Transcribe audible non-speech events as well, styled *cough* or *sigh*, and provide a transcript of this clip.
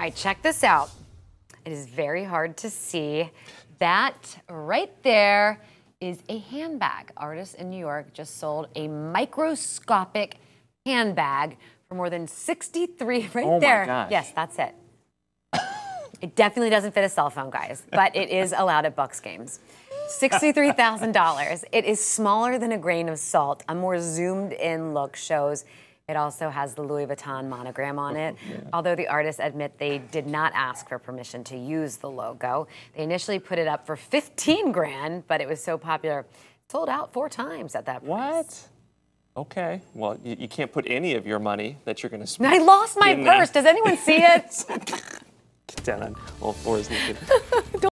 right, check this out. It is very hard to see. That right there is a handbag. Artists in New York just sold a microscopic handbag for more than 63 *laughs* right Oh my there. gosh. Yes, that's it. *coughs* it definitely doesn't fit a cell phone, guys, but it is allowed at Bucs games. $63,000. It is smaller than a grain of salt. A more zoomed in look shows it also has the Louis Vuitton monogram on it. *laughs* Although the artists admit they did not ask for permission to use the logo. They initially put it up for 15 grand, but it was so popular, sold out four times at that price. What? Okay. Well, you, you can't put any of your money that you're going to spend. I lost my purse. Does anyone see it? *laughs* Get down on all fours looking. *laughs*